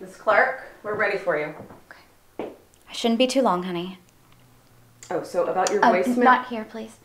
Miss Clark, we're ready for you. I shouldn't be too long, honey. Oh, so about your Oh, voicemail? not here, please.